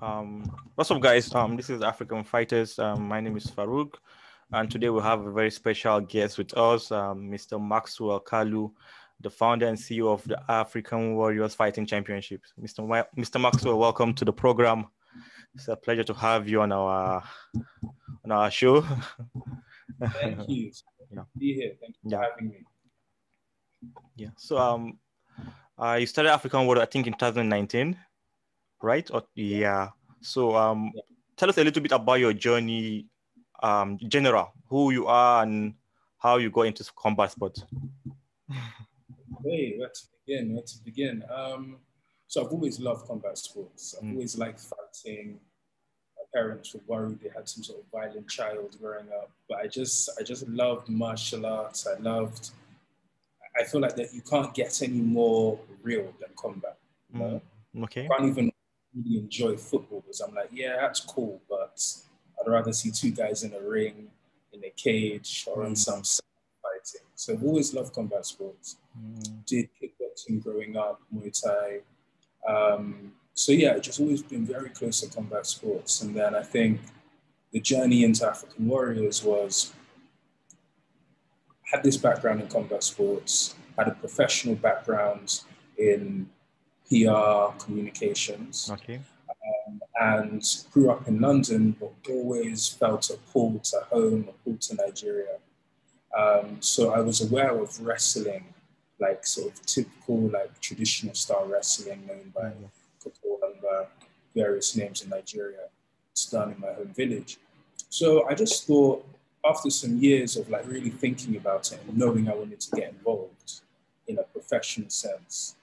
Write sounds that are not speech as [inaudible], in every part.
Um, what's up, guys? Um, this is African Fighters. Um, my name is Farouk, and today we have a very special guest with us, um, Mr. Maxwell Kalu, the founder and CEO of the African Warriors Fighting Championships. Mr. Ma- Mr. Maxwell, welcome to the program. It's a pleasure to have you on our on our show. Thank you. [laughs] Yeah. Be here. Thank you yeah. for having me. Yeah. So um, uh, you started African Warrior, I think, in 2019 right? Or, yeah. So um, yeah. tell us a little bit about your journey, um, general, who you are and how you got into combat sports. [laughs] Hey, where to begin? Where to begin? Um, so I've always loved combat sports. I've mm. always liked fighting. My parents were worried they had some sort of violent child growing up, but I just, I just loved martial arts. I loved. I feel like that you can't get any more real than combat. You know? mm. Okay. You can't even really enjoy football because I'm like, yeah, that's cool, but I'd rather see two guys in a ring, in a cage, or in mm. some fighting. So I've always loved combat sports. Mm. Did kickboxing growing up, Muay Thai. Um, so yeah, just always been very close to combat sports. And then I think the journey into African Warriors was had this background in combat sports, had a professional background in PR, communications. Okay. Um, and grew up in London, but always felt a pull to home, a pull to Nigeria. Um, so I was aware of wrestling, like sort of typical, like traditional style wrestling known by mm-hmm. and various names in Nigeria. It's done in my home village. So I just thought, after some years of like really thinking about it and knowing I wanted to get involved in a professional sense,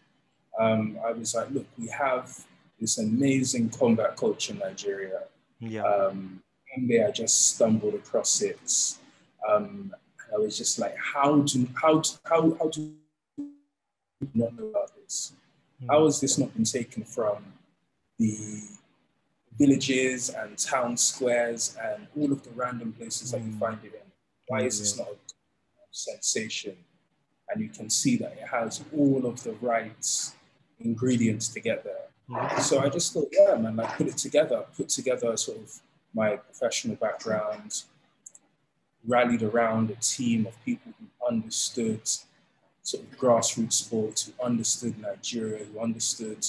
um, I was like, look, we have this amazing combat culture in Nigeria. Yeah. Um, one day I just stumbled across it. Um, I was just like, how do how how how do not know about this? Mm. How has this not been taken from the villages and town squares and all of the random places mm. that you hmm. find it in? Why is this not a sensation? And you can see that it has all of the rights ingredients to get there. Mm-hmm. So I just thought, yeah, man, like put it together, put together sort of my professional background, rallied around a team of people who understood sort of grassroots sports, who understood Nigeria, who understood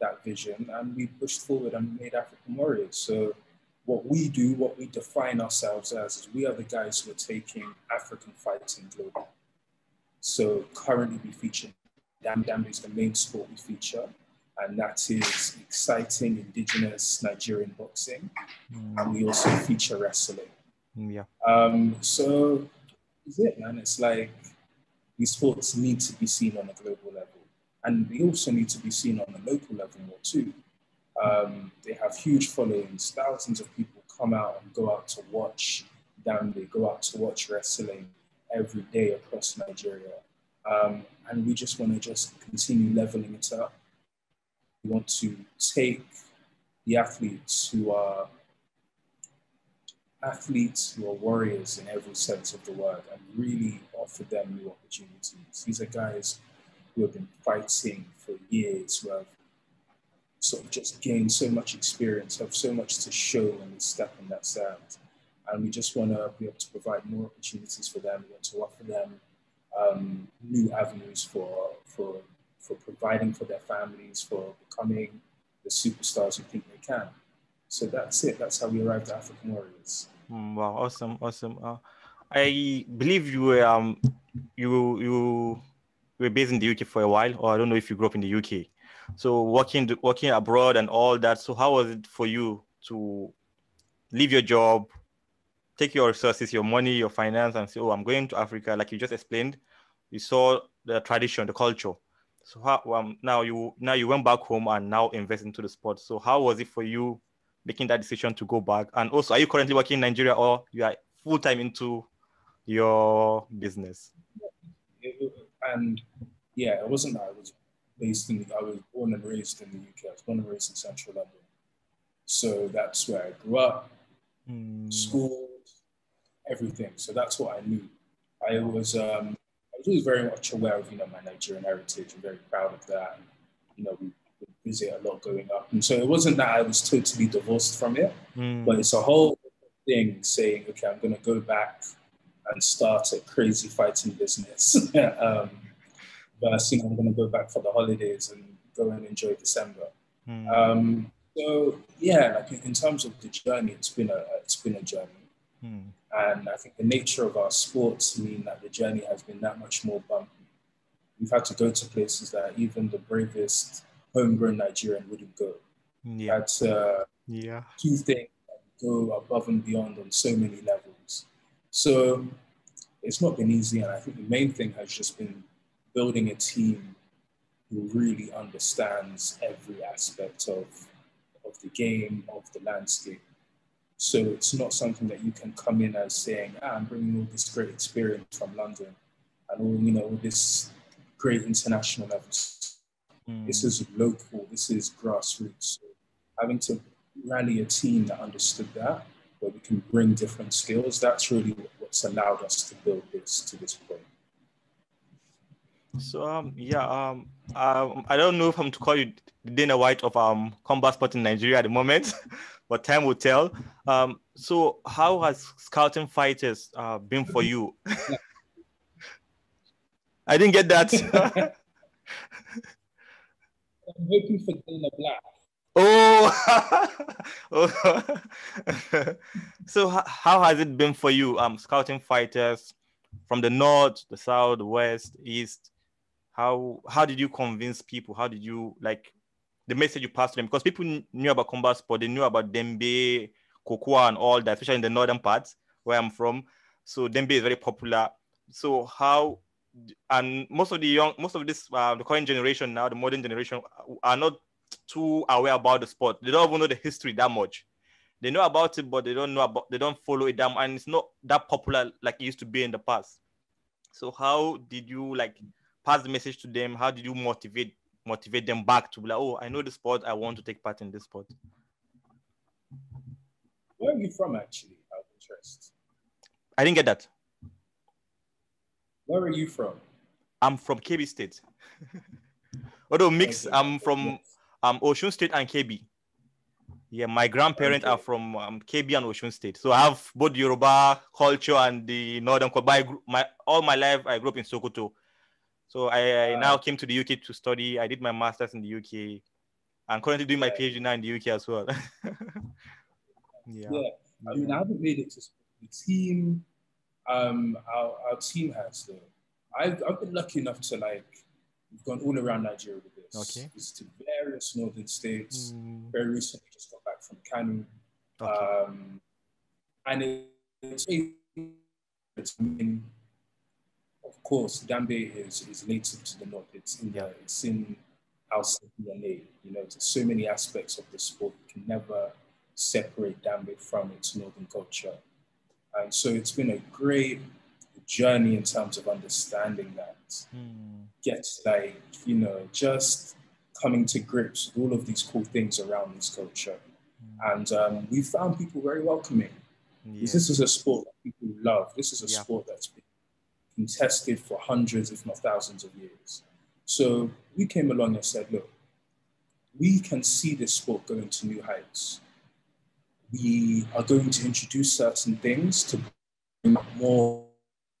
that vision, and we pushed forward and made African Warriors. So what we do, what we define ourselves as, is we are the guys who are taking African fighting global. So currently we feature Dam Dam is the main sport we feature, and that is exciting indigenous Nigerian boxing. Mm. And we also feature wrestling. Yeah. Um, so is it, man. It's like these sports need to be seen on a global level, and they also need to be seen on a local level more too. Um, they have huge followings. Thousands of people come out and go out to watch them. They go out to watch wrestling every day across Nigeria. Um, and we just want to just continue leveling it up. We want to take the athletes who are athletes who are warriors in every sense of the word and really offer them new opportunities. These are guys who have been fighting for years, who have sort of just gained so much experience, have so much to show when they step in that sand. And we just want to be able to provide more opportunities for them. We want to offer them um, new avenues for, for, for providing for their families, for becoming the superstars who think they can. So that's it. That's how we arrived at African Warriors. Mm, wow, awesome, awesome. Uh, I believe you were um, you you were based in the UK for a while, or I don't know if you grew up in the UK. So working working abroad and all that. So how was it for you to leave your job, take your resources, your money, your finance, and say, "Oh, I'm going to Africa," like you just explained. You saw the tradition, the culture. So how um, now you now you went back home and now invest into the sport. So how was it for you making that decision to go back? And also, are you currently working in Nigeria or you are full time into your business? And yeah, it wasn't that I was based in. The, I was born and raised in the UK. I was born and raised in Central London, so that's where I grew up. Mm. School, everything. So that's what I knew. I was um, I was always very much aware of you know my Nigerian heritage. I'm very proud of that. And, you know, we would visit a lot going up. And so it wasn't that I was totally divorced from it, Mm. but it's a whole thing saying, okay, I'm going to go back and start a crazy fighting business. [laughs] um, versus, you know, I'm going to go back for the holidays and go and enjoy December. Mm. Um, so yeah, like in, in terms of the journey, it's been a it's been a journey, Mm. And I think the nature of our sports mean that the journey has been that much more bumpy. We've had to go to places that even the bravest homegrown Nigerian wouldn't go. Yeah. had to Yeah. things that go above and beyond on so many levels. So it's not been easy, and I think the main thing has just been building a team who really understands every aspect of, of the game, of the landscape. So it's not something that you can come in as saying, ah, I'm bringing all this great experience from London and all, you know, all this great international levels. Mm. This is local, this is grassroots. So having to rally a team that understood that, where we can bring different skills, that's really what's allowed us to build this to this point. So um yeah um, um I don't know if I'm to call you Dana White of um combat sport in Nigeria at the moment, [laughs] but time will tell. Um so how has scouting fighters uh, been for you? I didn't get that. I'm hoping for Dana Black. oh, [laughs] oh. so how has it been for you um scouting fighters from the north, the south, the west, east? How how did you convince people? How did you like the message you passed to them? Because people knew about combat sport, they knew about Dambe, Kokowa, and all that, especially in the northern parts where I'm from. So Dambe is very popular. So how and most of the young, most of this uh, the current generation now, the modern generation, uh, are not too aware about the sport. They don't even know the history that much. They know about it, but they don't know about they don't follow it down, and it's not that popular like it used to be in the past. So how did you like pass the message to them? How did you motivate motivate them back to be like, oh, I know the sport, I want to take part in this sport? Where are you from, actually? Out of interest. I didn't get that. Where are you from? I'm from Kebbi State. [laughs] Although mix, Okay. I'm from um Osun State and Kebbi. Yeah, my grandparents are from um, Kebbi and Osun State, so I have both Yoruba culture and the northern culture. But I grew, my all my life I grew up in Sokoto, so I, I now Ah. came to the UK to study. I did my masters in the UK. I'm currently doing my PhD now in the UK as well. [laughs] yeah. Yeah. I mean, I haven't made it to the team. Um, our, our team has though. I've, I've been lucky enough to like, we've gone all around Nigeria with this. Okay. Visited various northern states. Mm, Very recently, just got back from Kano. okay. Um, and it, it's, it's mean, of course, Dambe is, is native to the north. It's in the, it's in our DNA. You know, so many aspects of the sport. You can never separate Dambe from its northern culture. And so it's been a great journey in terms of understanding that. Mm, Get like, you know, just coming to grips with all of these cool things around this culture. mm, And um, we found people very welcoming. yeah. This is a sport that people love. This is a Yeah. sport that's been contested for hundreds, if not thousands of years. So we came along and said, look, we can see this sport going to new heights. We are going to introduce certain things to bring up more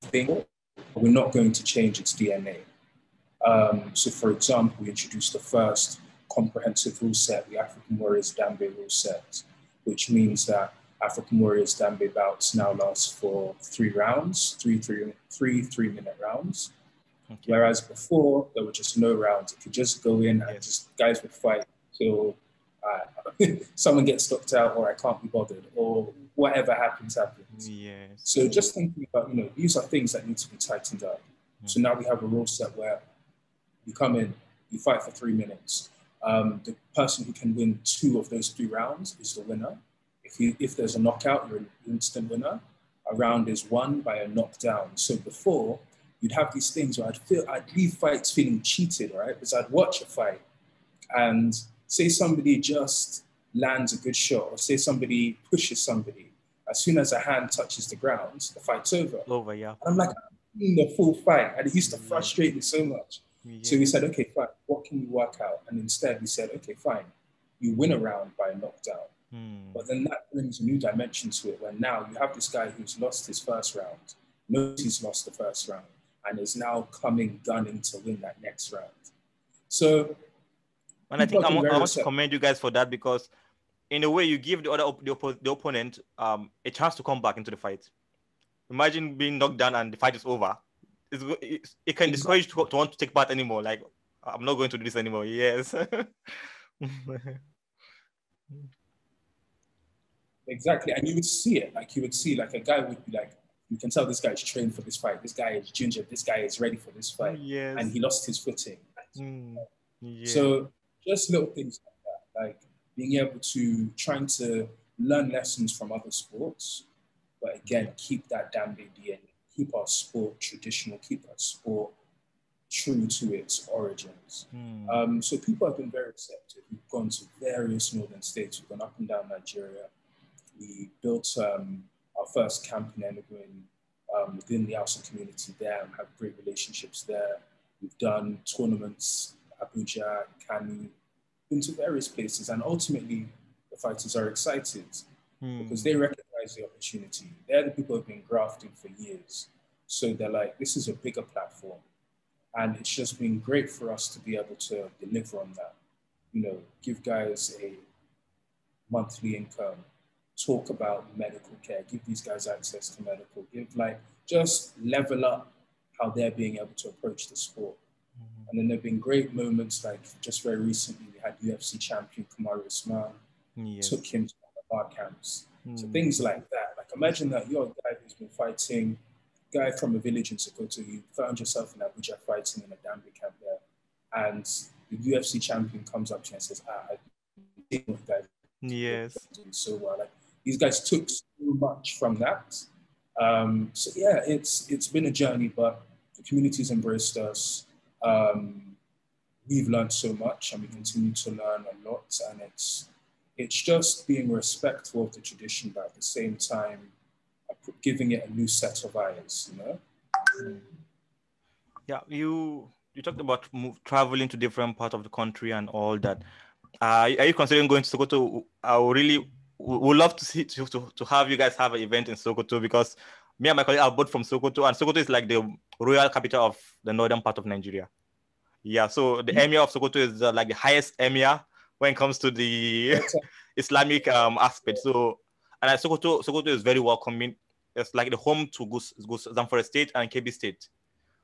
things, but we're not going to change its DNA. Um, so, for example, we introduced the first comprehensive rule set, the African Warriors Dambe rule set, which means that African Warriors Dambe bouts now last for three rounds, three three three three minute rounds. okay. Whereas before there were just no rounds. It could just go in and just guys would fight till uh, [laughs] someone gets knocked out or I can't be bothered or whatever happens happens. Yes. So just thinking about, you know, these are things that need to be tightened up. So now we have a rule set where you come in, you fight for three minutes. Um, the person who can win two of those three rounds is the winner. If you if there's a knockout, you're an instant winner. A round is won by a knockdown. So before you'd have these things where I'd feel I'd leave fights feeling cheated, right? Because I'd watch a fight and say somebody just lands a good shot, or say somebody pushes somebody. As soon as a hand touches the ground, the fight's over. Over, yeah. And I'm like, in the full fight. And it used to frustrate me so much. Yeah. So we said, okay, fine, what can we work out? And instead we said, okay, fine, you win a round by a knockdown. Hmm. But then that brings a new dimension to it where now you have this guy who's lost his first round, knows he's lost the first round, and is now coming gunning to win that next round. So, and I think I want, I want to commend you guys for that because, in a way, you give the other op- the, op- the opponent um, a chance to come back into the fight. Imagine being knocked down and the fight is over. It's, it's, it can discourage to, to want to take part anymore. Like, I'm not going to do this anymore. Yes. [laughs] [laughs] exactly, and you would see it. Like you would see, like a guy would be like, you can tell this guy is trained for this fight. This guy is ginger. This guy is ready for this fight. Yes. And he lost his footing. Mm, yeah. So just little things like that, like being able to trying to learn lessons from other sports, but again, keep that Dambe DNA, keep our sport traditional, keep our sport true to its origins. Mm. Um, so people have been very receptive. We've gone to various northern states. We've gone up and down Nigeria. We built um, our first camp in Enugu um, within the Hausa community there and have great relationships there. We've done tournaments, Abuja, Kano, been to various places, and ultimately the fighters are excited mm. because they recognize the opportunity. They're the people who've been grafting for years. So they're like, this is a bigger platform. And it's just been great for us to be able to deliver on that. You know, give guys a monthly income, talk about medical care, give these guys access to medical, give like just level up how they're being able to approach the sport. Mm-hmm. And then there have been great moments like just very recently we had UFC champion Kamaru Usman, yes. took him to one of our camps. Mm. So things like that. Like imagine that you're a guy who's been fighting, guy from a village in Sokoto, you found yourself in Abuja fighting in a Dambe camp there, and the UFC champion comes up to you and says, ah, I did what guys Yes. so well. Like these guys took so much from that. Um, so yeah, it's it's been a journey, but the community's embraced us. Um, we've learned so much, and we continue to learn a lot. And it's it's just being respectful of the tradition, but at the same time, giving it a new set of eyes. You know. Yeah, you you talked about move, traveling to different parts of the country and all that. Uh, are you considering going to Sokoto? I really would love to see to, to, to have you guys have an event in Sokoto because me and my colleague are both from Sokoto, and Sokoto is like the royal capital of the northern part of Nigeria. Yeah, so the mm-hmm. emir of Sokoto is uh, like the highest emir when it comes to the [laughs] Islamic um, aspect. So, and Sokoto, Sokoto is very welcoming. It's like the home to Gus, Gus Zamfara State and Kebbi State.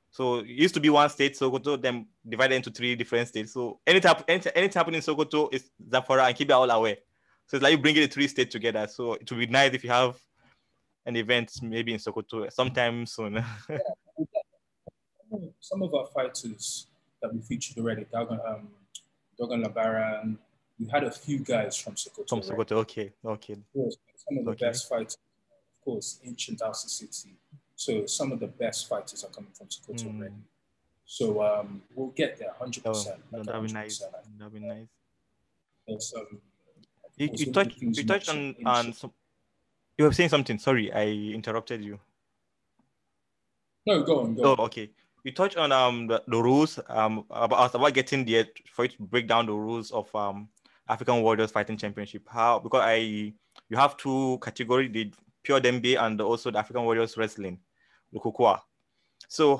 So it used to be one state, Sokoto, then divided into three different states. So anything, anything, anything happening in Sokoto is Zamfara and Kebbi all away. So it's like you bringing the three states together. So it would be nice if you have an event maybe in Sokoto sometime soon. yeah. [laughs] Some of our fighters that we featured already, Dagon, um, Dogon Labaran, we had a few guys from Sokoto. From Sokoto, okay, okay. Of some of the okay. best fighters, of course, ancient Hausa City. So some of the best fighters are coming from Sokoto mm. already. So um, we'll get there, 100%. That'd be nice. That'd be nice. There's some. You, you touched you touched on on some. You were saying something. Sorry, I interrupted you. No, go on. Go oh, on. okay. You touched on um the, the rules um about about getting there for you to break down the rules of um African Warriors Fighting Championship. How because I you have two categories, the pure Dambe and also the African Warriors Wrestling, the Kokowa. So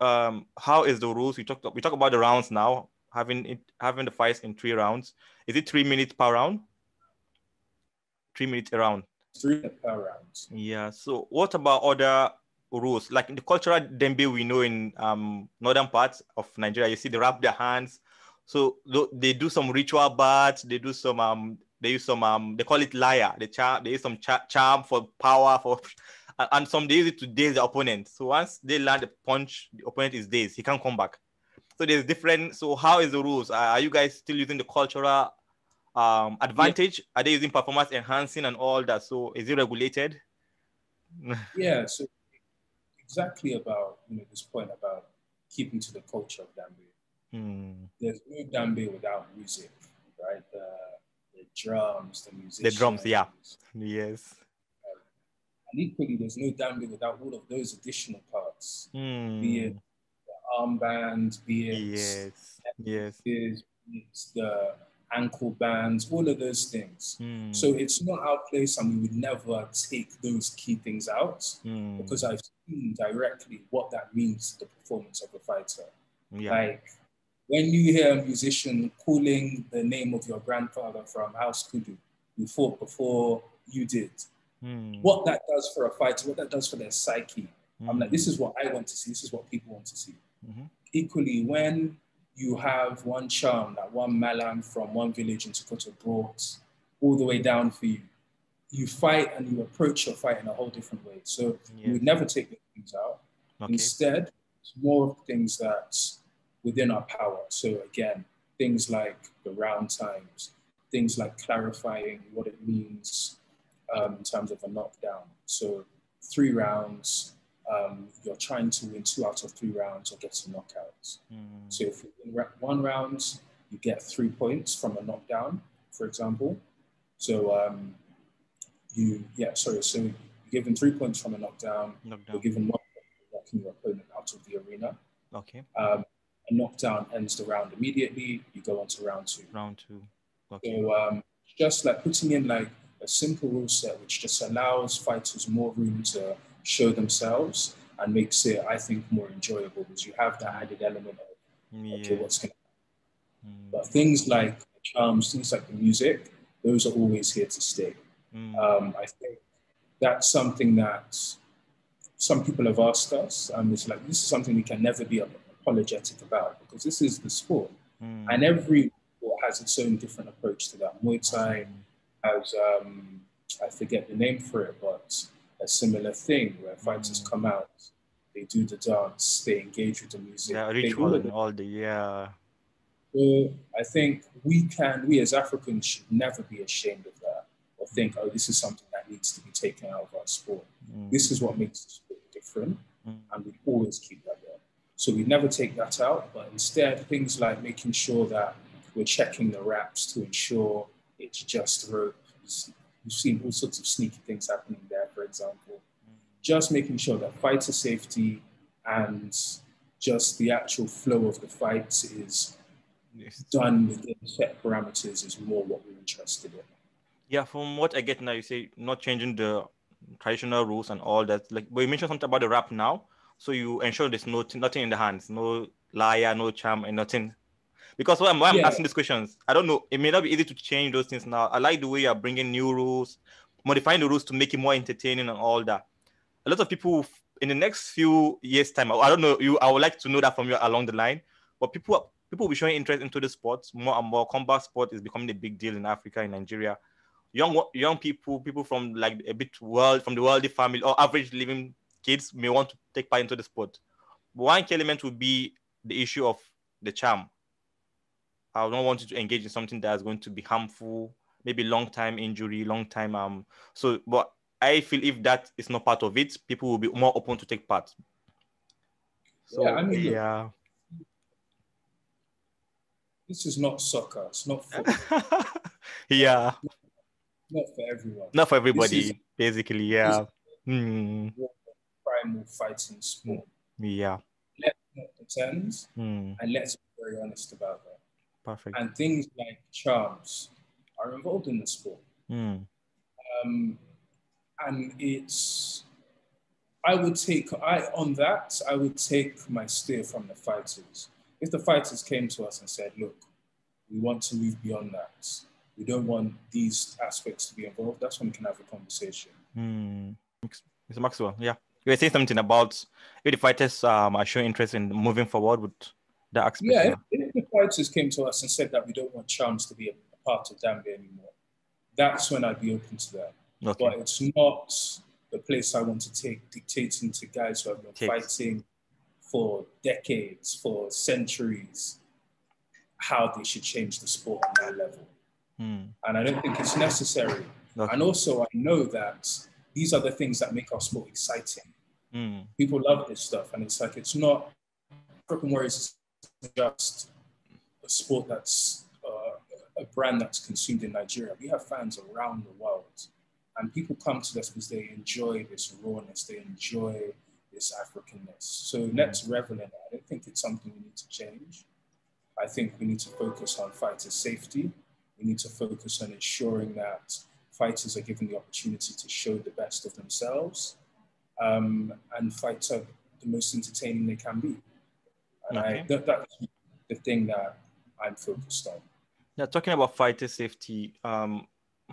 um how is the rules? We talked we talk about the rounds now, having it having the fights in three rounds. Is it three minutes per round? Three minutes around. Three per round. Yeah. So what about other rules? Like in the cultural Dambe we know in um, northern parts of Nigeria, you see they wrap their hands. So they do some ritual baths. They do some um, they use some um, they call it laya. They charm. They use some charm for power for, [laughs] and some they use it to daze the opponent. So once they land a punch, the opponent is dazed. He can't come back. So there's different. So how is the rules? Are you guys still using the cultural um, advantage? Yeah. Are they using performance enhancing and all that? So is it regulated? [laughs] yeah. So exactly about you know this point about keeping to the culture of Dambe. Hmm. There's no Dambe without music, right? The, the drums, the music. The drums, yeah. Yes. Um, and equally, there's no Dambe without all of those additional parts, mm. be it the armband, be it Yes. Yes. is the ankle bands, all of those things. Mm. So it's not our place, and we would never take those key things out Mm. because I've seen directly what that means to the performance of a fighter. yeah. Like when you hear a musician calling the name of your grandfather from House Kudu, who fought before you did, Mm. what that does for a fighter, what that does for their psyche. I'm like, this is what I want to see. This is what people want to see. Mhm. Equally, when you have one charm, that one malam from one village in Sokoto brought all the way down for you, you fight and you approach your fight in a whole different way. So Yeah. you would never take those things out. Okay. Instead, it's more of things that's within our power. So again, things like the round times, things like clarifying what it means um, in terms of a knockdown. So three rounds, um, you're trying to win two out of three rounds or get a knockout. Mm. So if you win one round, you get three points from a knockdown, for example. So um, you, yeah, sorry. So you're given three points from a knockdown. You're given one point for knocking your opponent out of the arena. Okay. Um, a knockdown ends the round immediately. You go on to round two. Round two. Okay. So um, just like putting in like a simple rule set, which just allows fighters more room to show themselves and makes it, I think, more enjoyable because you have that added element of okay, what's going. to Mm. But things like the charms, things like the music, those are always here to stay. Mm. Um, I think that's something that some people have asked us, and it's like this is something we can never be apologetic about because this is the sport, Mm. and every sport has its own different approach to that. Muay Thai has, um, I forget the name for it, but a similar thing where fighters Mm. come out, they do the dance, they engage with the music, Yeah, ritual all and all the yeah. so I think we can, we as Africans should never be ashamed of that or think, oh, this is something that needs to be taken out of our sport. Mm. This is what makes the sport different, Mm. and we always keep that there. So we never take that out, but instead, things like making sure that we're checking the wraps to ensure it's just rope. We've seen all sorts of sneaky things happening there, for example. Just making sure that fighter safety and just the actual flow of the fight is done within set parameters is more what we're interested in. Yeah, from what I get now, you say not changing the traditional rules and all that. Like, but you mentioned something about the rap now, so you ensure there's no nothing in the hands, no laya, no charm, and nothing. Because why I'm, why I'm Yeah. asking these questions, I don't know. It may not be easy to change those things now. I like the way you're bringing new rules, modifying the rules to make it more entertaining and all that. A lot of people in the next few years' time, I don't know you. I would like to know that from you along the line. But people people will be showing interest into the sports more and more. Combat sport is becoming a big deal in Africa, in Nigeria young young people, people from like a bit world from the wealthy family or average living kids may want to take part into the sport. But one key element would be the issue of the charm. I don't want you to engage in something that is going to be harmful, maybe long time injury, long time um. So, but I feel if that is not part of it, people will be more open to take part. So Yeah, I mean, yeah. This is not soccer. It's not [laughs] football. yeah, not for everyone. not for everybody, is- basically. Yeah. Hmm. Primal fighting sport. Yeah. Let's not pretend, Hmm. and let's be very honest about that. Perfect. And things like charms are involved in the sport. Hmm. um, and it's I would take I on that I would take my steer from the fighters. If the fighters came to us and said, "Look, we want to move beyond that. We don't want these aspects to be involved," that's when we can have a conversation. Hmm. Mr. Maxwell, yeah. You were saying something about if the fighters um, are showing interest in moving forward with the aspect. Yeah, if, if fighters came to us and said that we don't want charms to be a part of Dambe anymore, that's when I'd be open to that. Okay. but it's not the place I want to take dictating to guys who have been Takes. fighting for decades, for centuries, how they should change the sport on that level. Hmm. And I don't think it's necessary. Okay. And also, I know that these are the things that make our sport exciting. Hmm. People love this stuff, and it's like it's not African Warriors is just a sport that's uh, a brand that's consumed in Nigeria. We have fans around the world, and people come to us because they enjoy this rawness, they enjoy this Africanness. So let's revel in it. I don't think it's something we need to change. I think we need to focus on fighter safety. We need to focus on ensuring that fighters are given the opportunity to show the best of themselves um, and fight up the most entertaining they can be. And okay. I, that, that's the thing that I'm focused on. Now, talking about fighter safety, um,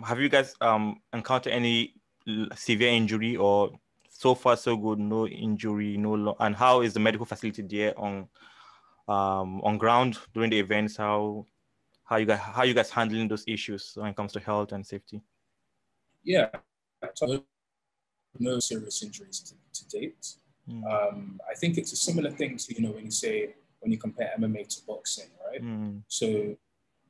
have you guys um, encountered any severe injury or so far so good, no injury, no lo- and how is the medical facility there on um, on ground during the events? How how you guys how you guys handling those issues when it comes to health and safety? Yeah, no serious injuries to, to date. Mm. Um, I think it's a similar thing to you know when you say when you compare MMA to boxing, right? Mm. So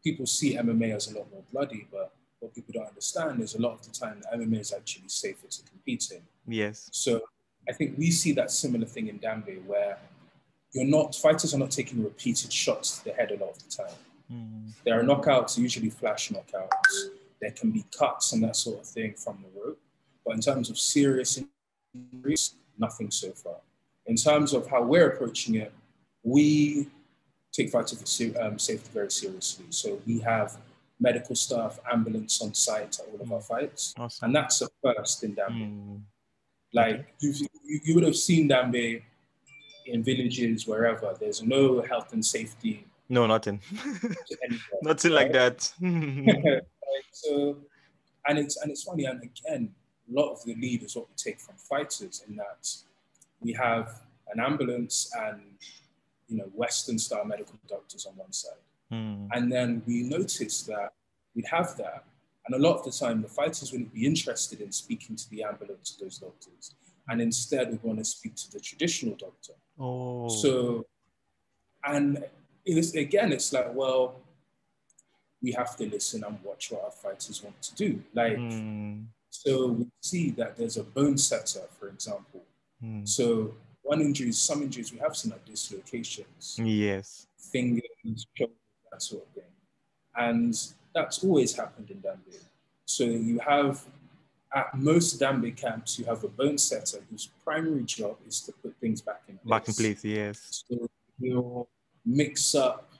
people see MMA as a lot more bloody, but what people don't understand is a lot of the time the MMA is actually safer to compete in. Yes. So I think we see that similar thing in Dambe where you're not fighters are not taking repeated shots to the head a lot of the time. Mm. There are knockouts, usually flash knockouts. There can be cuts and that sort of thing from the rope. But in terms of serious injuries, nothing so far. In terms of how we're approaching it, we take fighter um, safety very seriously. So we have medical staff, ambulance on site at all of our mm. fights. Awesome. And that's a first in Dambe. Mm. Like you, you would have seen Dambe in villages, wherever. There's no health and safety. No, nothing. [laughs] nothing like that. [laughs] [laughs] so, and it's and it's funny. And again, a lot of the lead is what we take from fighters in that we have an ambulance and you know Western style medical doctors on one side, mm. and then we noticed that we'd have that, and a lot of the time the fighters wouldn't be interested in speaking to the ambulance to those doctors, and instead we want to speak to the traditional doctor. Oh. So, and it's, again, it's like well, we have to listen and watch what our fighters want to do, like. Mm so we see that there's a bone setter, for example. Mm. So one injury, some injuries we have seen are dislocations. Yes. Fingers, shoulders, that sort of thing. And that's always happened in Dambe. So you have, at most Dambe camps, you have a bone setter whose primary job is to put things back in place. Back in place, yes. So you'll mix up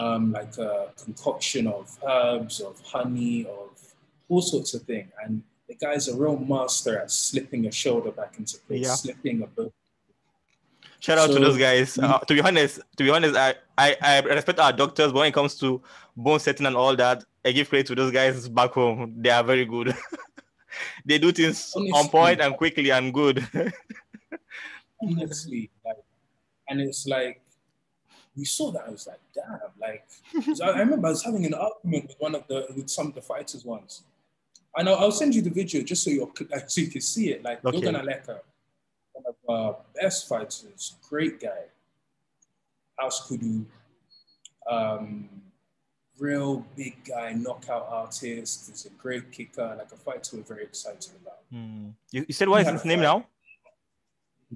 um, like a concoction of herbs, of honey, of all sorts of things. And the guy's a real master at slipping a shoulder back into place, yeah. slipping a boat. Shout out so, to those guys. Uh, to be honest, to be honest, I, I, I respect our doctors, but when it comes to bone setting and all that, I give credit to those guys back home. They are very good. [laughs] they do things honestly, on point and quickly and good. honestly, like, and it's like we saw that. I was like, damn, like I, I remember I was having an argument with one of the with some of the fighters once and I'll, I'll, send you the video just so you so you can see it. Like okay. let Aleka, one of our best fighters, great guy. House Kudu, um, real big guy, knockout artist. He's a great kicker, like a fighter we're very excited about. Mm. You, you, said what is his name now?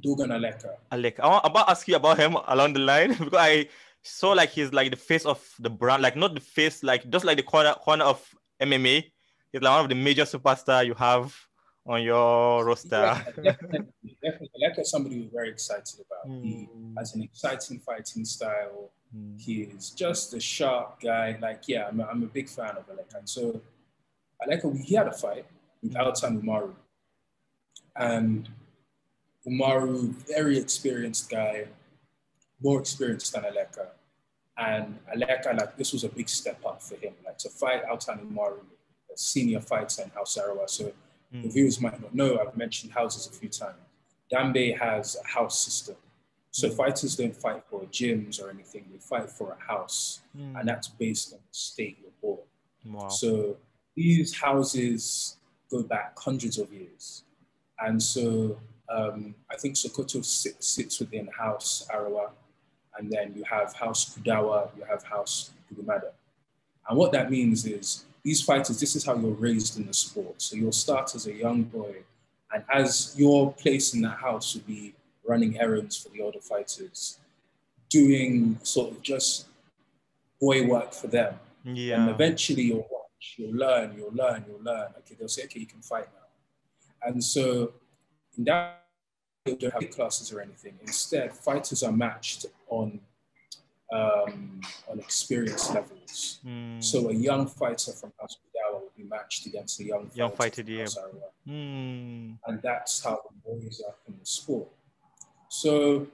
Dogan Aleka. Aleka. I want about to ask you about him along the line [laughs] because I saw like he's like the face of the brand, like not the face, like just like the corner corner of MMA he's like one of the major superstar you have on your roster. Yeah, definitely, definitely. Like somebody we're very excited about. Mm. He hmm. has an exciting fighting style. Mm. He is just a sharp guy. Like, yeah, I'm a, I'm a big fan of Aleka. And so Aleka, he had a fight with mm. Altan Umaru. And Umaru, very experienced guy, more experienced than Aleka. And Aleka, like, this was a big step up for him. Like, to fight Altan Umaru a senior fighter in House Arawa. So mm. the viewers might not know, I've mentioned houses a few times. Dambe has a house system. So mm. fighters don't fight for gyms or anything, they fight for a house. Mm. And that's based on the state you're born. Wow. So these houses go back hundreds of years. And so um, I think Sokoto sit, sits within House Arawa, and then you have House Kudawa, you have House Gudumada. And what that means is these fighters, this is how you're raised in the sport. So you'll start as a young boy, and as your place in the house will be running errands for the older fighters, doing sort of just boy work for them. Yeah. And eventually you'll watch, you'll learn, you'll learn, you'll learn. Okay, they'll say, okay, you can fight now. And so in that don't have classes or anything. Instead, fighters are matched on um, on experience levels. Mm. So a young fighter from House Kudawa will be matched against a young Young fighter, fighter, from. Mm. and that's how the boys are in the sport. So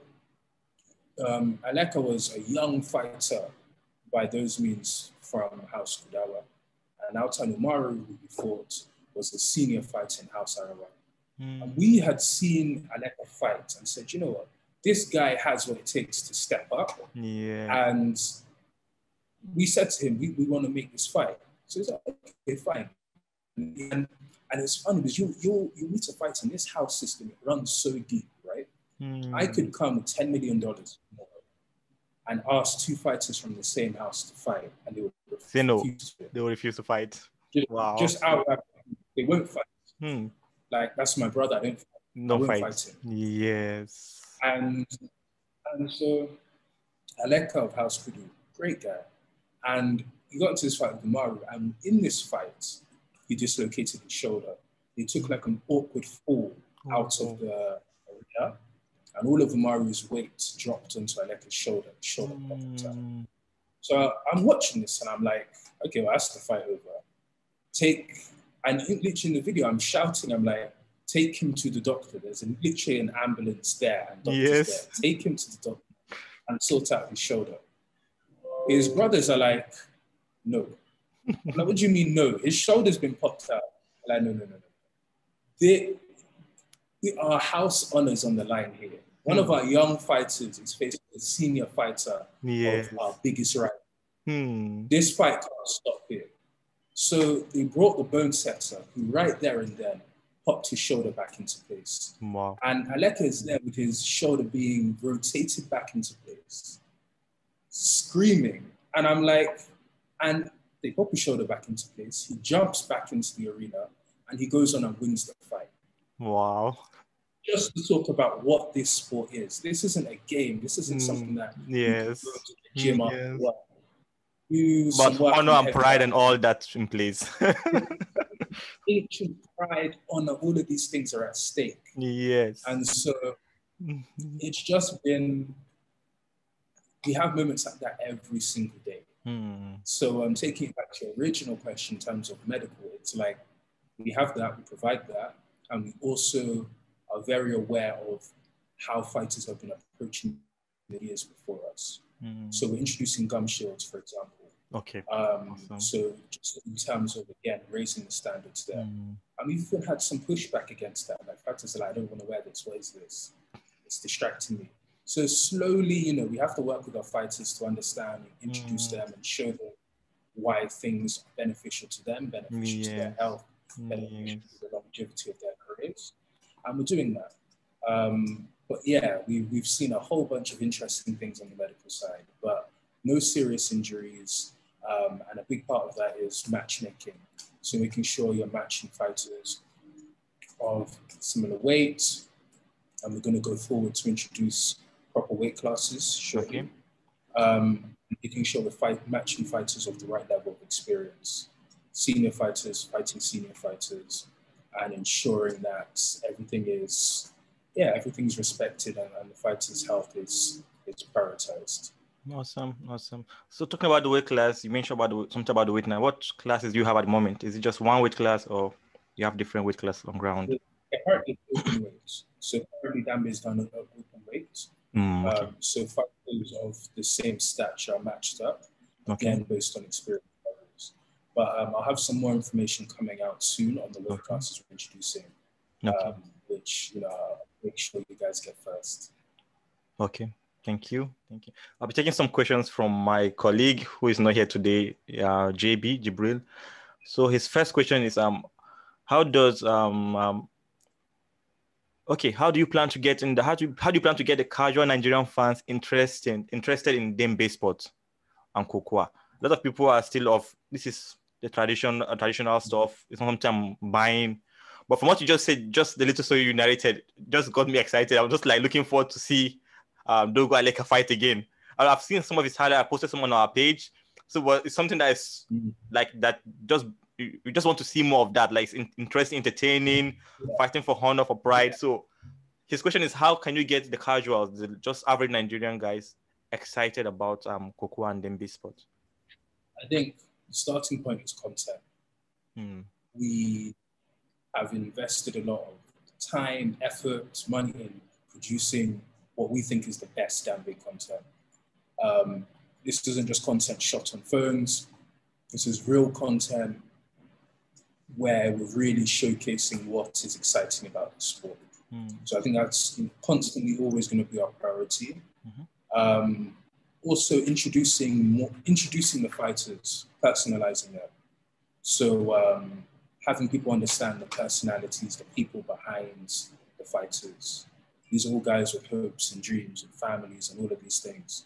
um, Aleka was a young fighter by those means from House Kudawa, and Altan Umaru, who we fought, was a senior fighter in House Arawa. Mm. And we had seen Aleka fight and said, you know what, this guy has what it takes to step up. Yeah. And we said to him, we, we want to make this fight. So he's like, okay, fine. And, and it's funny because you, you, you need to fight in this house system. It runs so deep, right? I Mm. could come with $10 million more and ask two fighters from the same house to fight, and they would Say no. refuse to. They will refuse to fight. Just, Wow. just outright, they won't fight. Hmm. Like, that's my brother. I don't fight. No won't fight. fight. Yes. And and so Aleka of House Kudu, great guy. And he got into this fight with Umaru, and in this fight, he dislocated his shoulder. He took like an awkward fall out Oh. of the arena, and all of Umaru's weight dropped onto Aleka's shoulder. Shoulder. Mm. So I'm watching this and I'm like, okay, well, that's the fight over. Take, and literally in the video, I'm shouting, I'm like, take him to the doctor. There's a, literally an ambulance there and doctors Yes. there. Take him to the doctor and sort out his shoulder. His brothers are like, no. Like, what do you mean no? His shoulder's been popped out. Like, no, no, no, no. They, are house honors on the line here. One of Hmm. our young fighters is facing a senior fighter Yes. of our biggest rival. Hmm. This fight can't stop here. So they brought the bone setter, who right there and then popped his shoulder back into place. Wow. And Aleka is there with his shoulder being rotated back into place, screaming. And I'm like, and they pop his shoulder back into place. He jumps back into the arena and he goes on and wins the fight. Wow. Just to talk about what this sport is. This isn't a game. This isn't Mm, something that Yes. can go to the gym Mm, yes. But honor on and pride and all that in place. [laughs] ancient pride, honor, all of these things are at stake. yes. And so Mhm. it's just been, we have moments like that every single day. Hmm. So I'm um, taking it back to your original question in terms of medical, it's like we have that, we provide that, and we also are very aware of how fighters have been approaching the years before us. Hmm. So we're introducing gum shields, for example. Okay. Um, Awesome. So just in terms of, again, raising the standards there. And we've even had some pushback against that. Like fighters are like, I don't want to wear this. What is this? It's distracting me. So slowly, you know, we have to work with our fighters to understand, and introduce Mm. them, and show them why things are beneficial to them, beneficial to their health, beneficial Yes. to the longevity of their careers. And we're doing that. Um, but yeah, we, we've seen a whole bunch of interesting things on the medical side, but no serious injuries. Um, and a big part of that is matchmaking. So making sure you're matching fighters of similar weight. And we're going to go forward to introduce proper weight classes shortly. Okay. Um, making sure we're fight, matching fighters of the right level of experience. Senior fighters fighting senior fighters and ensuring that everything is, yeah, everything's respected and, and the fighter's health is, is prioritized. Awesome, awesome. So talking about the weight class, you mentioned about the, something about the weight now. What classes do you have at the moment? Is it just one weight class, or you have different weight classes on ground? Currently open weights. So currently Dambe is done at open weights. Mm, okay. Um, so fighters of the same stature are matched up, okay. again, based on experience levels. But um, I'll have some more information coming out soon on the weight Okay. classes we're introducing, um, which, you know, I'll make sure you guys get first. Okay. Thank you. Thank you. I'll be taking some questions from my colleague who is not here today, uh, JB Jibril. So his first question is um, how does um, um okay, how do you plan to get in the how do you, how do you plan to get the casual Nigerian fans interested interested in Dambe sports and Kokowa? A lot of people are still of this is the tradition uh, traditional stuff. It's not something I'm buying. But from what you just said, just the little story you narrated just got me excited. I'm just like looking forward to see um, Dogo Aleka fight again. And I've seen some of his highlights. I posted some on our page. So it's something that is Mhm. like that. Just you, you just want to see more of that. Like it's in, interesting, entertaining, Yeah. fighting for honor, for pride. So his question is how can you get the casuals, the just average Nigerian guys, excited about um Kokowa and Dambe sport? I think the starting point is content. Hmm. We have invested a lot of time, effort, money in producing what we think is the best Dambe content. Um, this isn't just content shot on phones. This is real content where we're really showcasing what is exciting about the sport. Mm. So I think that's constantly always going to be our priority. Mhm. Um, also introducing more, introducing the fighters, personalizing them. So um, having people understand the personalities, the people behind the fighters. These are all guys with hopes and dreams and families and all of these things.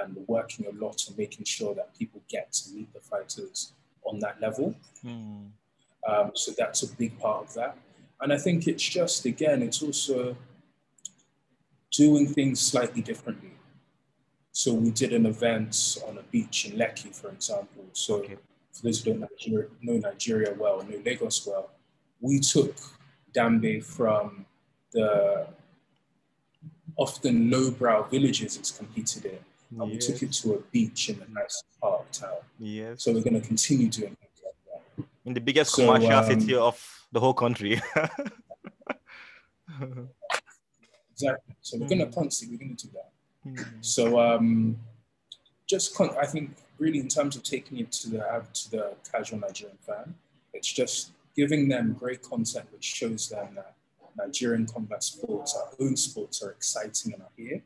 And working a lot on making sure that people get to meet the fighters on that level. Hmm. Um, so that's a big part of that. And I think it's just, again, it's also doing things slightly differently. So we did an event on a beach in Lekki, for example. So Okay. for those who don't Nigeria, know Nigeria well, know Lagos well, we took Dambe from the often lowbrow villages it's competed in, and we took it to a beach in a nice part of town. Yes. So we're going to continue doing things like that. in the biggest So, commercial um, city of the whole country. [laughs] Exactly. So we're Mm. going to constantly, we're going to do that. Hmm. So um, just con- I think really in terms of taking it to the to the casual Nigerian fan, it's just giving them great content which shows them that Nigerian combat sports, our own sports, are exciting and are here.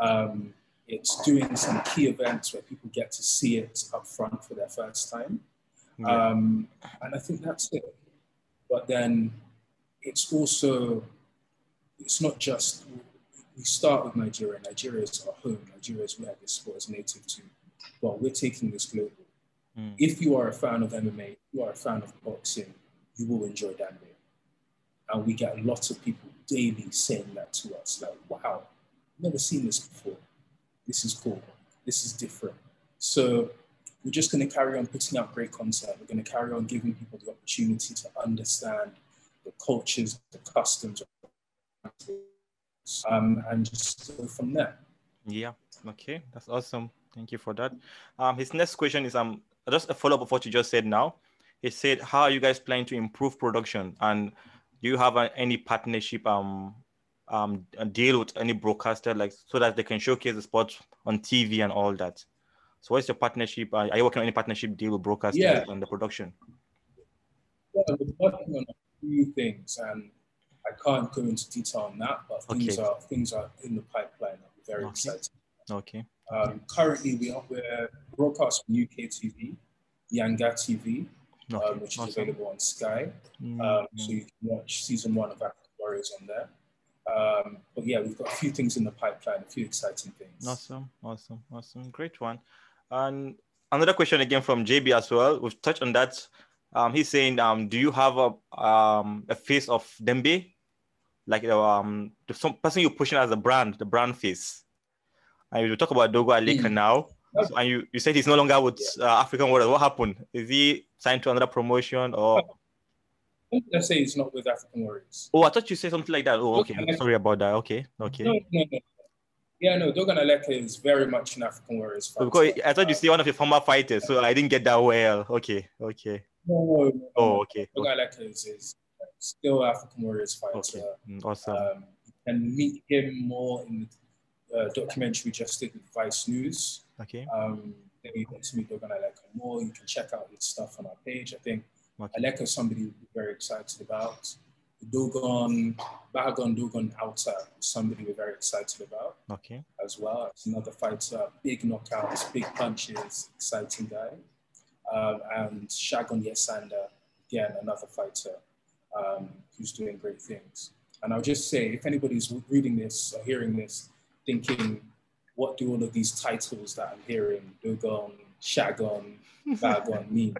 Um, it's doing some key events where people get to see it up front for their first time. Yeah. Um, and I think that's it. But then it's also, it's not just, we start with Nigeria. Nigeria is our home. Nigeria is where this sport is native to. But we're taking this global. Mm. If you are a fan of MMA, you are a fan of boxing, you will enjoy Dambe. And we get lots of people daily saying that to us, like, wow, never seen this before. This is cool. This is different. So we're just going to carry on putting out great content. We're going to carry on giving people the opportunity to understand the cultures, the customs, um, and just go from there. Yeah. Okay. That's awesome. Thank you for that. Um, his next question is um just a follow up of what you just said. Now, he said, "How are you guys planning to improve production? And do you have uh, any partnership um um a deal with any broadcaster like so that they can showcase the sport on TV and all that? So, what's your partnership? Uh, are you working on any partnership deal with broadcasters Yeah. on the production? Yeah, we're working on a few things, and I can't go into detail on that, but things are things are in the pipeline. we're very Okay. excited. Okay. Um, currently, we are we're broadcast on UK TV, Yanga TV, Okay. um, which is awesome. available on Sky. Mm, Um, so you can watch season one of African Warriors on there. Um, but yeah, we've got a few things in the pipeline, a few exciting things. Awesome, awesome, awesome. Great one. And another question again from JB as well. We've touched on that. Um, he's saying, um, do you have a um a face of Dambe? Like um the some person you're pushing as a brand, the brand face. And you talk about Dogon Aleka Mm. now. And you, you said he's no longer with uh, African Warriors. What happened? Is he signed to another promotion or Let's say it's not with African Warriors. oh I thought you said something like that. Oh, okay. Aleka- Sorry about that. Okay, okay. No, no, no. Yeah, no, Dogon Aleka is very much an African Warriors fighter. because I thought you see one of your former fighters, so I didn't get that well. Okay, okay. No, no. Oh, okay. Dogon Aleka is, is still African Warriors fighter. Okay. Mm, Awesome. Um, you can meet him more in the uh, documentary just did with Vice News. Okay. Um, then you get to meet Dogon Aleka more. You can check out his stuff on our page. I think Okay. Aleka is somebody we're very excited about. Dogon, Bahagon Dogon Outer is somebody we're very excited about Okay. as well. It's another fighter, big knockouts, big punches, exciting guy. Um, and Shagon Yesanda, again, another fighter um, who's doing great things. And I'll just say, if anybody's reading this or hearing this, thinking, what do all of these titles that I'm hearing, Dogon, Shagon, [laughs] Bagon mean?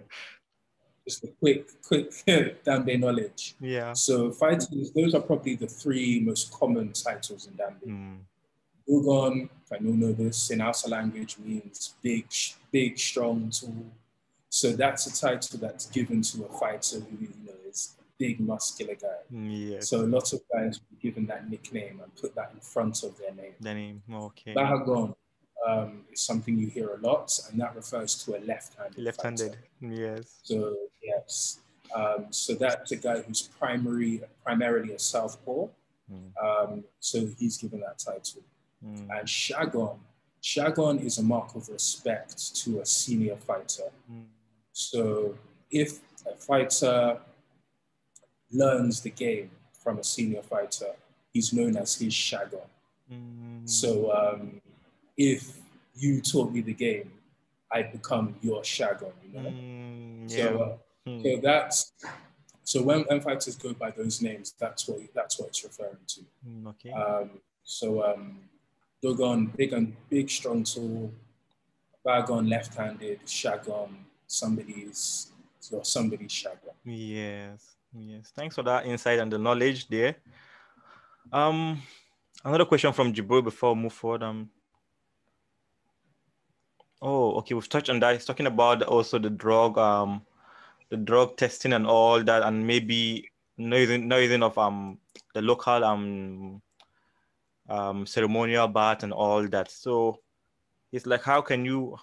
Just a quick, quick [laughs] Dambe knowledge. Yeah. So fighters, those are probably the three most common titles in Dambe. Mm. Dogon, if I don't know this, in Hausa language means big, big, strong, tool. So that's a title that's given to a fighter who you know is big, muscular guy. Yeah. Yes. So lots of guys will given that nickname and put that in front of their name. The name, okay. Bahagon um, is something you hear a lot, and that refers to a left-handed. Left-handed, fighter. yes. So yes, um, so that's a guy who's primary, primarily a southpaw. Mm. Um, so he's given that title. Mm. And Shagon, Shagon is a mark of respect to a senior fighter. Mm. So if a fighter learns the game from a senior fighter, he's known as his Shagon. Mm. So um, if you taught me the game, I become your Shagon, you know? Mm, yeah. So, uh, Hmm. so that's so when, when fighters go by those names, that's what that's what it's referring to. Mm, okay. Um, so um, Dogon, big and big, strong tool. Bagon, left-handed. Shagon, somebody's or somebody's Shagon. Yes, yes. Thanks for that insight and the knowledge there. Um, another question from Jibril before we move forward. Um, oh, okay, we've touched on that. He's talking about also the drug, um, the drug testing and all that, and maybe noising, noising of um the local um um ceremonial bath and all that. So it's like, how can you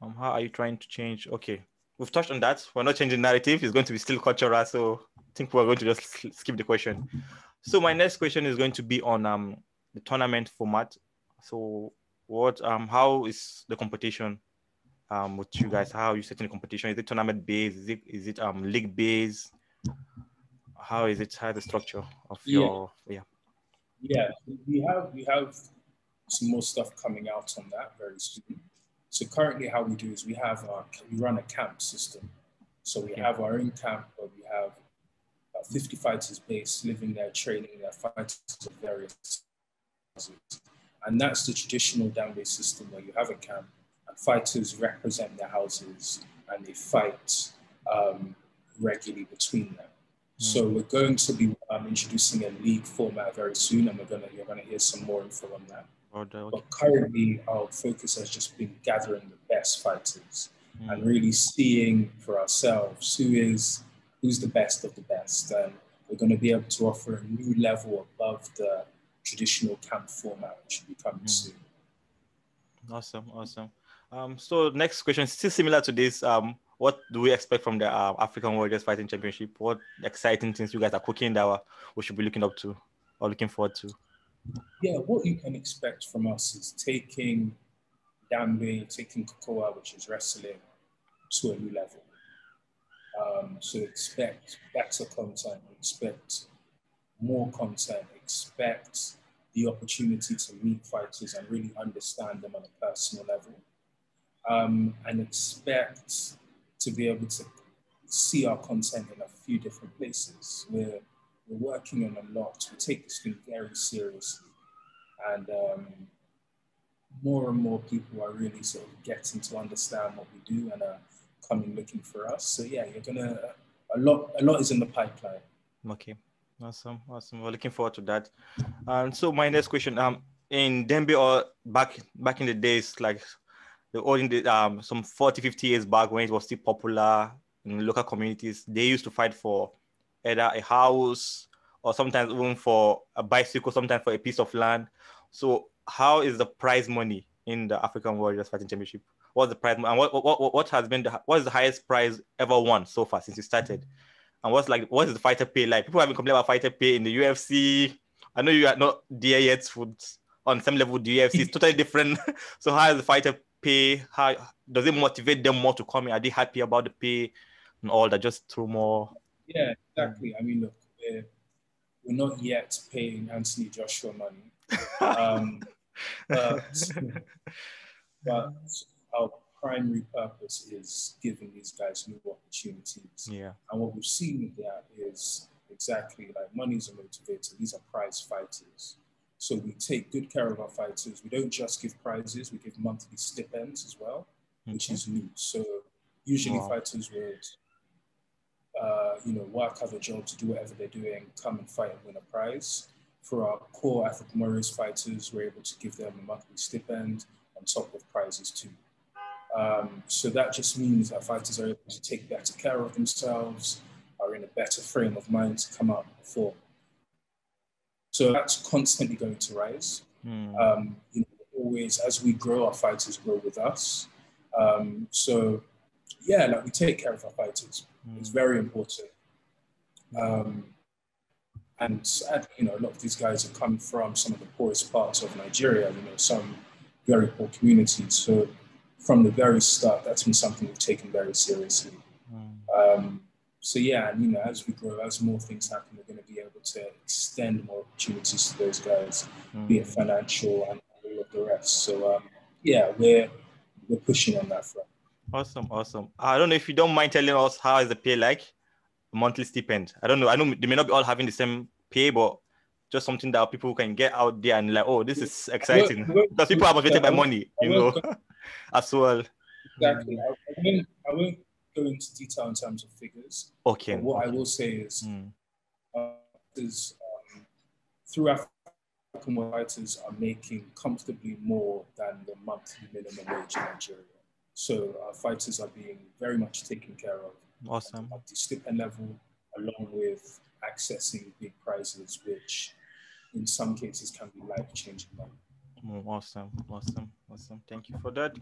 um how are you trying to change? Okay, we've touched on that. We're not changing narrative. It's going to be still cultural. So I think we're going to just skip the question. So my next question is going to be on um the tournament format. So what um how is the competition um with you guys? How are you setting the competition? Is it tournament based? Is it is it um league based? How is it? How the structure of Yeah. your yeah? Yeah, we have we have some more stuff coming out on that very soon. So currently, how we do is we have our we run a camp system. So we Okay. have our own camp where we have about 50 fighters based, living there, training their fighters of various sizes. And that's the traditional down-based system where you have a camp and fighters represent their houses and they fight um, regularly between them. So we're going to be um, introducing a league format very soon, and we're gonna you're gonna hear some more info on that. Okay. But currently, our focus has just been gathering the best fighters and Mm, really seeing for ourselves who is who's the best of the best, and we're going to be able to offer a new level above the traditional camp format, which will be coming Mm. soon. Awesome, awesome. Um, so next question, still similar to this. Um, what do we expect from the uh, African Warriors Fighting Championship? What exciting things you guys are cooking that we should be looking up to or looking forward to? Yeah, what you can expect from us is taking Dambe, taking Kokowa, which is wrestling, to a new level. Um, so expect better content, expect more content, expect the opportunity to meet fighters and really understand them on a personal level. Um, and expect to be able to see our content in a few different places. We're, we're working on a lot. We take this thing very seriously. And um, more and more people are really sort of getting to understand what we do and are coming looking for us. So yeah, you're gonna a lot a lot is in the pipeline. Okay, awesome, awesome. We're looking forward to that. And so my next question, um, in Dambe or back back in the days, like the olden days, um, some 40, 50 years back when it was still popular in local communities, they used to fight for either a house or sometimes even for a bicycle, sometimes for a piece of land. So how is the prize money in the African Warriors Fighting Championship? What's the prize? And what, what, what, has been the what is the highest prize ever won so far since you started? And what's like what is the fighter pay like? People have been complaining about fighter pay in the UFC. I know you are not there yet with, on some level the UFC. It's totally different. [laughs] so how is the fighter pay? How does it motivate them more to come in? Are they happy about the pay and all that? Just through more. Yeah, exactly. I mean, look, we're, we're not yet paying Anthony Joshua money. Um, [laughs] but, but our primary purpose is giving these guys new opportunities. Yeah. And what we've seen with that is exactly like money's a motivator. These are prize fighters. So we take good care of our fighters. We don't just give prizes, we give monthly stipends as well, which is new. So usually Wow. fighters would, uh, you know, work other jobs, do whatever they're doing, come and fight and win a prize. For our core African Warriors fighters, we're able to give them a monthly stipend on top of prizes too. Um, so that just means that fighters are able to take better care of themselves, are in a better frame of mind to come out and perform. So that's constantly going to rise. Mm. Um, you know, always as we grow, our fighters grow with us. Um, so yeah, like we take care of our fighters. Mm. It's very important. Um, and, you know, a lot of these guys have come from some of the poorest parts of Nigeria. You know, some very poor communities. So from the very start, that's been something we've taken very seriously. Mm. Um, so yeah, and you know, as we grow, as more things happen, we're going to be able to extend more opportunities to those guys, Mm. be it financial and all of the rest. So um, yeah, we're we're pushing on that front. Awesome, awesome. I don't know if you don't mind telling us how is the pay like, monthly stipend. I don't know. I know they may not be all having the same pay, but just something that people can get out there and like, oh, this is exciting because people are motivated by money, you know, [laughs] as well. Exactly. I, won't, I won't go into detail in terms of figures. Okay. But what I will say is, Mm. uh, is um, through African fighters are making comfortably more than the monthly minimum wage in Nigeria. So our fighters are being very much taken care of Awesome. at the stipend level, along with accessing big prizes, which in some cases can be life changing. Mm, awesome, awesome, awesome. Thank you for that.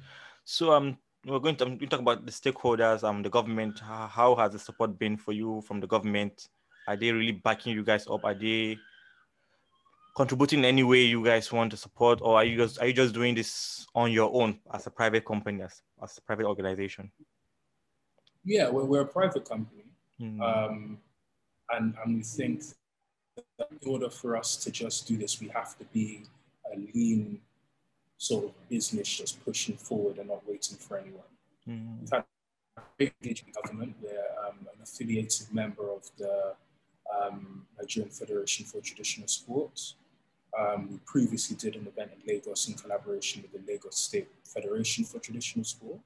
So um, we're going to, um, we talk about the stakeholders, um, the government. How, how has the support been for you from the government? Are they really backing you guys up? Are they contributing in any way you guys want to support, or are you just are you just doing this on your own as a private company, as, as a private organization? Yeah, we're, we're a private company. Mm, Um, and, and we think that in order for us to just do this, we have to be a lean sort of business just pushing forward and not waiting for anyone. mm, We've had with government. We're um, an affiliated member of the um, Nigerian Federation for Traditional Sports. Um, we previously did an event in Lagos in collaboration with the Lagos State Federation for Traditional Sport.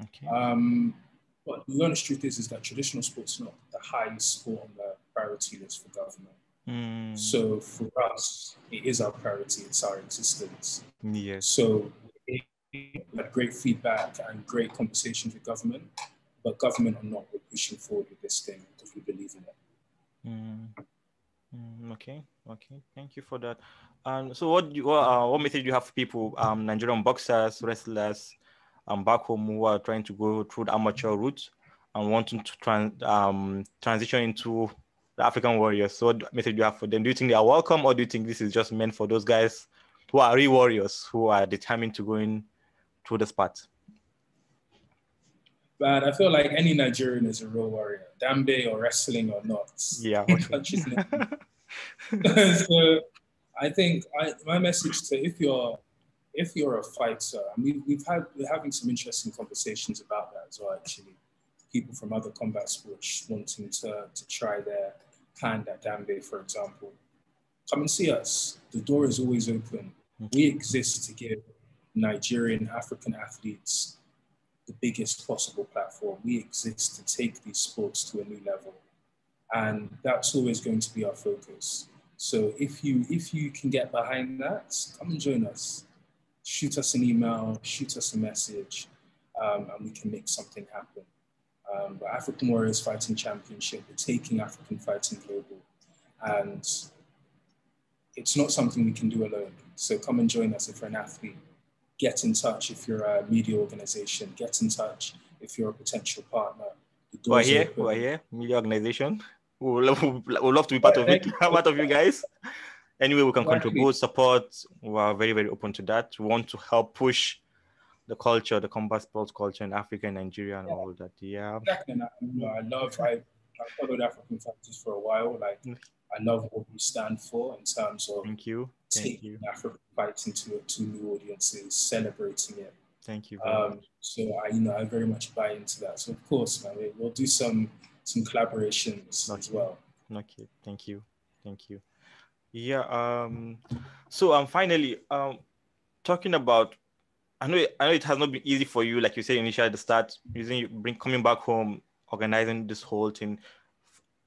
okay. Um, but the honest truth is, is that traditional sports not the highest sport on the priority list for government. Mm, So for us, it is our priority. It's our existence. yes. So we had great feedback and great conversations with government, but government are not pushing forward with this thing because we believe in it. Mm. Mm, okay, okay. Thank you for that. Um, so what you, uh, what message do you have for people, um, Nigerian boxers, wrestlers, um, back home who are trying to go through the amateur route and wanting to trans, um, transition into the African warriors? So what message do you have for them? Do you think they are welcome or do you think this is just meant for those guys who are real warriors, who are determined to go in through the spot? But I feel like any Nigerian is a real warrior, Dambe or wrestling or not. Yeah. [laughs] [laughs] So I think I, my message to if you're if you're a fighter, and we, we've had we're having some interesting conversations about that as well. Actually, people from other combat sports wanting to to try their hand at Dambe, for example, come and see us. The door is always open. We mm-hmm. exist to give Nigerian African athletes the biggest possible platform. We exist to take these sports to a new level and that's always going to be our focus. So if you if you can get behind that, come and join us. Shoot us an email, shoot us a message, um, and we can make something happen. Um, African Warriors Fighting Championship, we're taking African fighting global, and it's not something we can do alone. So come and join us if you're an athlete. Get in touch if you're a media organization. Get in touch if you're a potential partner. We're here, open. we're here, media organization. We would love, we love to be part of it, [laughs] [laughs] part of you guys. Anyway, we can contribute, support. We are very, very open to that. We want to help push the culture, the combat sports culture in Africa and Nigeria and all that. Yeah. Exactly. I, you know, I love, I, I followed African fighters for a while. Like, Mm. I love what we stand for in terms of Thank you. Thank taking you. African fighting to, to new audiences, celebrating it. Thank you. very Um, much. so I, you know, I very much buy into that. So of course, man, we, we'll do some some collaborations as well. Okay. Thank you. Thank you. Yeah. Um. So um. Finally, um, talking about, I know I know it has not been easy for you, like you said initially at the start, using you bring coming back home, organizing this whole thing.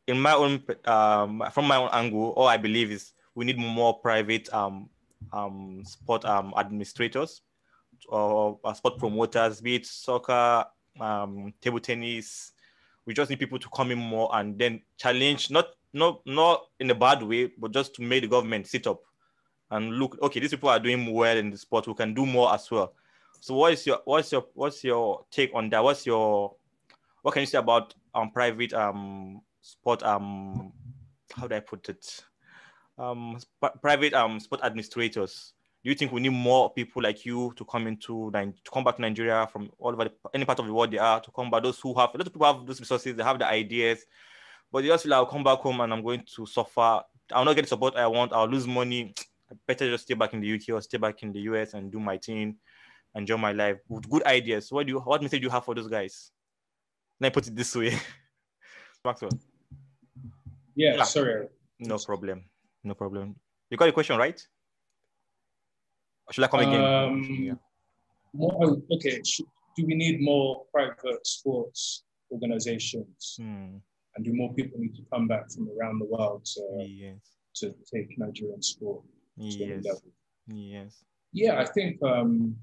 In my own, um, from my own angle, all I believe is we need more private um um sport um administrators or, or sport promoters, be it soccer, um, table tennis. We just need people to come in more and then challenge not not not in a bad way, but just to make the government sit up and look. Okay, these people are doing well in the sport. We can do more as well. So, what is your what's your what's your take on that? What's your what can you say about um private um sport um how do I put it um private um sport administrators? Do you think we need more people like you to come into to come back to Nigeria from all over the, any part of the world they are to come back? Those who have a lot of people have those resources, they have the ideas, but they just feel like I'll come back home and I'm going to suffer. I'll not get the support I want. I'll lose money. I better just stay back in the UK or stay back in the US and do my thing, enjoy my life with good ideas. What do you? What message do you have for those guys? Let me put it this way, [laughs] Maxwell. Yeah, yeah, sorry. No problem. No problem. You got a question, right? Or should I come again? Um, yeah. more, okay. Do we need more private sports organizations? Hmm. And do more people need to come back from around the world to, yes. to take Nigerian sport to yes. Yes. Yeah, I think um,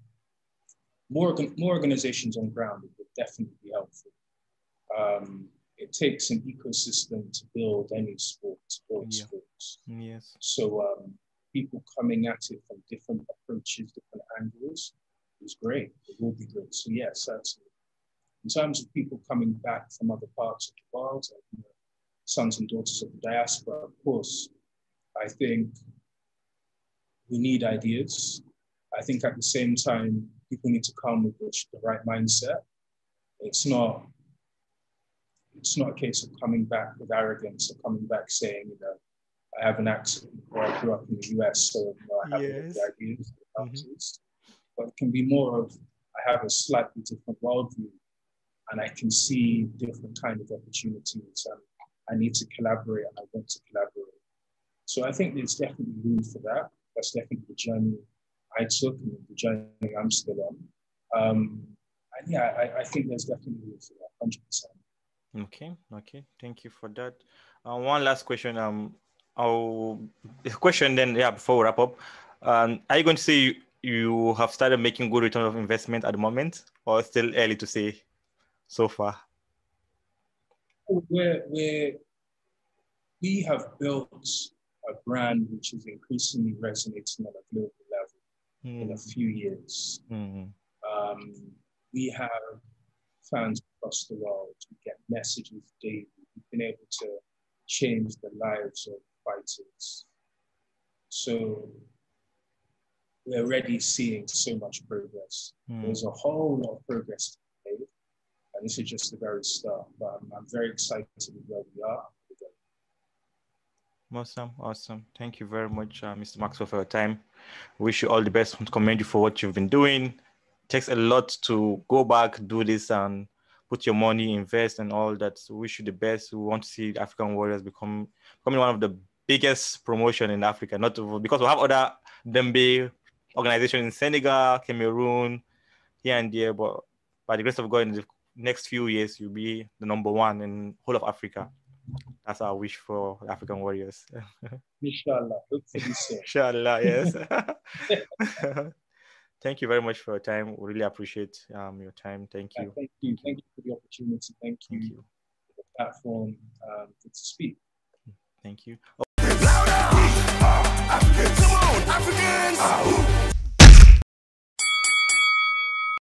more, more organizations on ground would definitely be helpful. Um, it takes an ecosystem to build any sport, build Yeah. sports. Yes. So um, people coming at it from different approaches, different angles is great. It will be good. So yes, certainly. In terms of people coming back from other parts of the world, like, you know, sons and daughters of the diaspora, of course, I think we need ideas. I think at the same time, people need to come with the right mindset. It's not it's not a case of coming back with arrogance or coming back saying, you know, I have an accent or I grew up in the US, so you know, I have Yes. the ideas, Mhm. But it can be more of I have a slightly different worldview and I can see different kind of opportunities and I need to collaborate and I want to collaborate. So I think there's definitely room for that. That's definitely the journey I took and the journey I'm still on. Um, and yeah, I, I think there's definitely room for that, 100%. Okay. Okay. Thank you for that. Uh, one last question. Um, I'll question then. Yeah, before we wrap up, um, are you going to say you, you have started making good return of investment at the moment, or still early to say so far? We're, we're, we have built a brand which is increasingly resonating on a global level in a few years. Mm, Um, we have fans across the world. We get messages daily. We've been able to change the lives of fighters. So we're already seeing so much progress. mm. There's a whole lot of progress to be made, and this is just the very start. But I'm, I'm very excited with where we are. Awesome, awesome. Thank you very much, uh, Mr. Maxwell, for your time. Wish you all the best. Commend you for what you've been doing. It takes a lot to go back, do this, and put your money, invest, and all that. So wish you the best. We want to see African Warriors become becoming one of the biggest promotion in Africa. Not to, because we have other Dambe organizations in Senegal, Cameroon, here and there, but by the grace of God, in the next few years, you'll be the number one in whole of Africa. That's our wish for African Warriors. [laughs] Inshallah. Inshallah, yes. [laughs] Thank you very much for your time. We really appreciate um, your time. Thank Yeah, you. Thank you. Thank you for the opportunity. Thank you, Thank you. for the platform um, to speak. Thank you. Louder!